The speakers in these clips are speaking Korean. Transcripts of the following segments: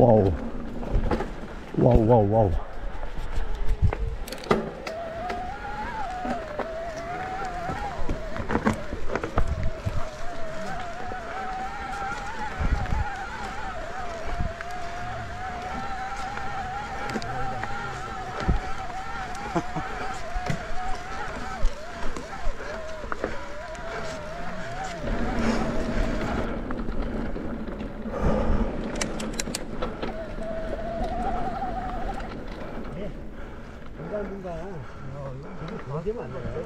와우. 와우,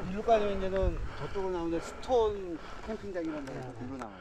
이리로 가면 이제는 저쪽으로 나오는데 스톤 캠핑장이라는 데가 일로 나와요.